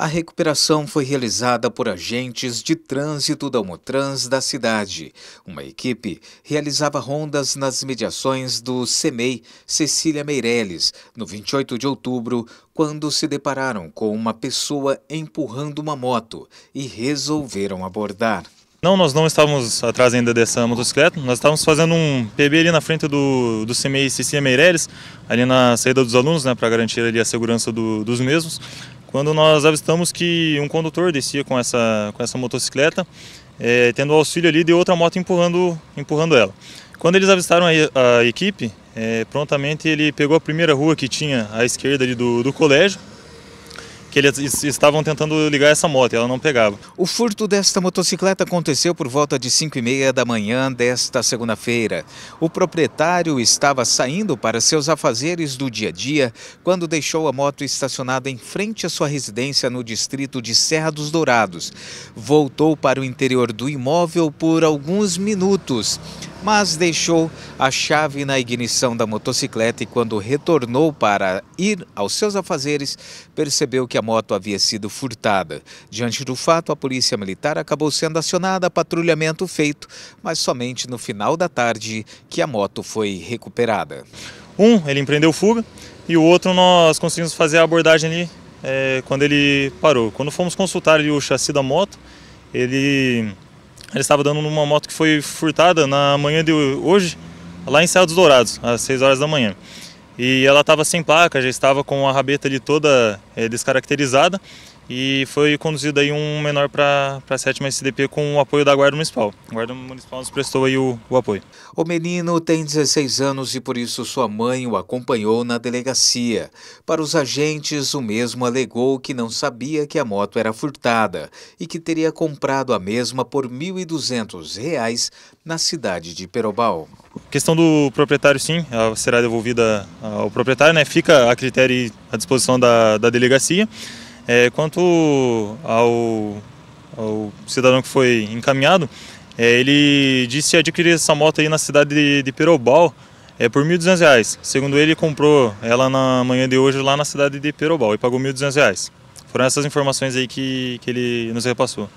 A recuperação foi realizada por agentes de trânsito da Homotrans da cidade. Uma equipe realizava rondas nas mediações do CEMEI Cecília Meirelles, no 28 de outubro, quando se depararam com uma pessoa empurrando uma moto e resolveram abordar. Não, nós não estávamos atrás ainda dessa motocicleta, nós estávamos fazendo um PB ali na frente do, do CMEI Cecília Meirelles, ali na saída dos alunos, né, para garantir ali a segurança do, dos mesmos quando nós avistamos que um condutor descia com essa, com essa motocicleta, é, tendo auxílio ali de outra moto empurrando, empurrando ela. Quando eles avistaram a, a equipe, é, prontamente ele pegou a primeira rua que tinha à esquerda ali do, do colégio, que eles estavam tentando ligar essa moto e ela não pegava. O furto desta motocicleta aconteceu por volta de 5 e meia da manhã desta segunda-feira. O proprietário estava saindo para seus afazeres do dia a dia quando deixou a moto estacionada em frente à sua residência no distrito de Serra dos Dourados. Voltou para o interior do imóvel por alguns minutos mas deixou a chave na ignição da motocicleta e, quando retornou para ir aos seus afazeres, percebeu que a moto havia sido furtada. Diante do fato, a Polícia Militar acabou sendo acionada, patrulhamento feito, mas somente no final da tarde que a moto foi recuperada. Um, ele empreendeu fuga e o outro nós conseguimos fazer a abordagem ali é, quando ele parou. Quando fomos consultar ali, o chassi da moto, ele ele estava dando numa moto que foi furtada na manhã de hoje, lá em Serra dos Dourados, às 6 horas da manhã. E ela estava sem placa, já estava com a rabeta ali toda é, descaracterizada e foi conduzido aí um menor para a sétima SDP com o apoio da Guarda Municipal. A Guarda Municipal nos prestou aí o, o, apoio. O menino tem 16 anos e por isso sua mãe o acompanhou na delegacia. Para os agentes, o mesmo alegou que não sabia que a moto era furtada e que teria comprado a mesma por R$ 1.200 na cidade de Perobal. A questão do proprietário, sim, será devolvida ao proprietário, né? fica a critério à disposição da, da delegacia. É, quanto ao, ao, cidadão que foi encaminhado, é, ele disse adquirir essa moto aí na cidade de, de Perobal é, por R$ 1.200. Segundo ele, comprou ela na manhã de hoje lá na cidade de Perobal e pagou R$ 1.200. Foram essas informações aí que, que ele nos repassou.